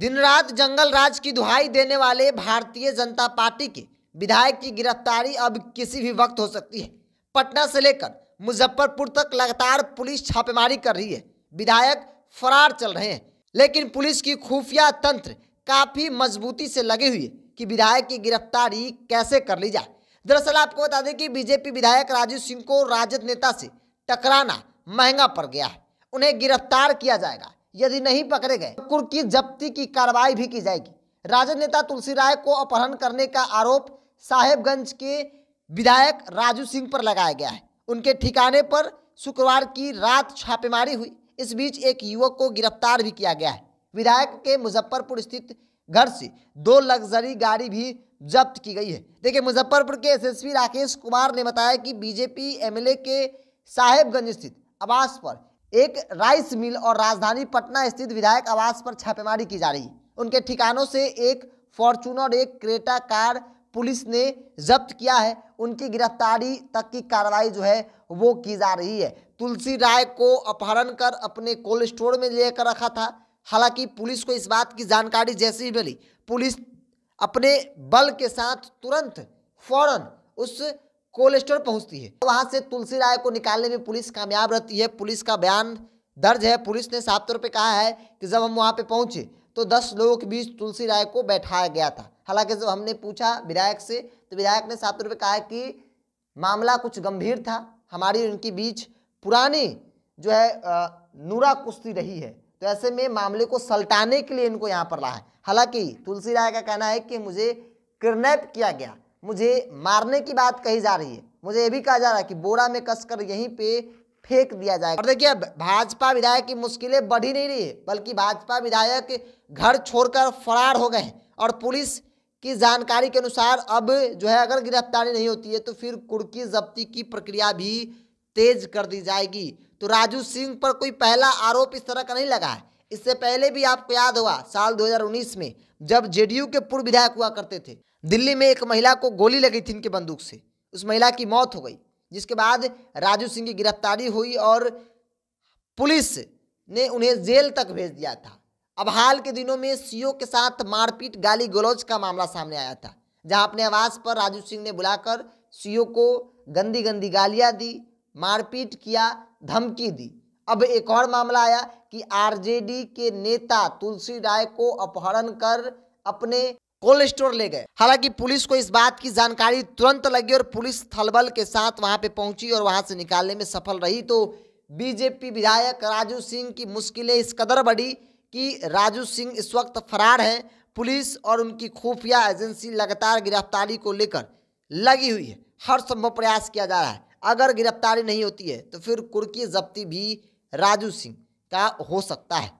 दिन रात जंगल राज की दुहाई देने वाले भारतीय जनता पार्टी के विधायक की गिरफ्तारी अब किसी भी वक्त हो सकती है। पटना से लेकर मुजफ्फरपुर तक लगातार पुलिस छापेमारी कर रही है। विधायक फरार चल रहे हैं, लेकिन पुलिस की खुफिया तंत्र काफ़ी मजबूती से लगे हुए कि विधायक की गिरफ्तारी कैसे कर ली जाए। दरअसल आपको बता दें कि बीजेपी विधायक राजू सिंह को राजद नेता से टकराना महँगा पड़ गया है। उन्हें गिरफ़्तार किया जाएगा। यदि नहीं पकड़े गए कुर की जब्ती की कार्रवाई भी की जाएगी। राजद नेता तुलसी राय को अपहरण करने का आरोप साहेबगंज के विधायक राजू सिंह पर लगाया गया है। उनके ठिकाने पर शुक्रवार की रात छापेमारी हुई। इस बीच एक युवक को गिरफ़्तार भी किया गया है। विधायक के मुजफ्फरपुर स्थित घर से दो लग्जरी गाड़ी भी जब्त की गई है। देखिए, मुजफ्फरपुर के एसएसपी राकेश कुमार ने बताया कि बीजेपी एमएलए के साहेबगंज स्थित आवास पर एक राइस मिल और राजधानी पटना स्थित विधायक आवास पर छापेमारी की जा रही। उनके ठिकानों से एक फॉर्चूनर एक क्रेटा कार पुलिस ने जब्त किया है। उनकी गिरफ्तारी तक की कार्रवाई जो है, वो की जा रही है। तुलसी राय को अपहरण कर अपने कोल्ड स्टोर में लेकर रखा था। हालाँकि पुलिस को इस बात की जानकारी जैसे ही मिली। पुलिस अपने बल के साथ तुरंत फ़ौरन उस कोल्ड स्टोर पहुँचती है। वहाँ से तुलसी राय को निकालने में पुलिस कामयाब रहती है। पुलिस का बयान दर्ज है। पुलिस ने साफ़ तौर पे कहा है कि जब हम वहाँ पे पहुँचे तो दस लोगों के बीच तुलसी राय को बैठाया गया था। हालाँकि जब हमने पूछा विधायक से तो विधायक ने साफ़ तौर पर कहा कि मामला कुछ गंभीर था। हमारी उनके बीच पुरानी जो है नूरा कुश्ती रही है। तो ऐसे में मामले को सलटाने के लिए इनको यहाँ पर ला है। हालाँकि तुलसी राय का कहना है कि मुझे किडनैप किया गया। मुझे मारने की बात कही जा रही है। मुझे ये भी कहा जा रहा है कि बोरा में कसकर यहीं पे फेंक दिया जाएगा। और देखिए भाजपा विधायक की मुश्किलें बढ़ी नहीं रही है, बल्कि भाजपा विधायक घर छोड़कर फरार हो गए और पुलिस की जानकारी के अनुसार अब जो है, अगर गिरफ्तारी नहीं होती है तो फिर कुर्की जब्ती की प्रक्रिया भी तेज कर दी जाएगी। तो राजू सिंह पर कोई पहला आरोप इस तरह का नहीं लगा है। इससे पहले भी आपको याद होगा, साल 2019 में जब जेडीयू के पूर्व विधायक हुआ करते थे, दिल्ली में एक महिला को गोली लगी थी इनके बंदूक से। उस महिला की मौत हो गई, जिसके बाद राजू सिंह की गिरफ्तारी हुई और पुलिस ने उन्हें जेल तक भेज दिया था। अब हाल के दिनों में सीओ के साथ मारपीट, गाली गलौज का मामला सामने आया था, जहाँ अपने आवास पर राजू सिंह ने बुलाकर सीओ को गंदी गंदी गालियाँ दी, मारपीट किया, धमकी दी। अब एक और मामला आया कि आरजेडी के नेता तुलसी राय को अपहरण कर अपने कोल्ड स्टोर ले गए। हालाँकि पुलिस को इस बात की जानकारी तुरंत लगी और पुलिस थलबल के साथ वहाँ पे पहुँची और वहाँ से निकालने में सफल रही। तो बीजेपी विधायक राजू सिंह की मुश्किलें इस कदर बढ़ी कि राजू सिंह इस वक्त फरार हैं। पुलिस और उनकी खुफिया एजेंसी लगातार गिरफ्तारी को लेकर लगी हुई है। हर संभव प्रयास किया जा रहा है। अगर गिरफ्तारी नहीं होती है तो फिर कुर्की जब्ती भी राजू सिंह का हो सकता है।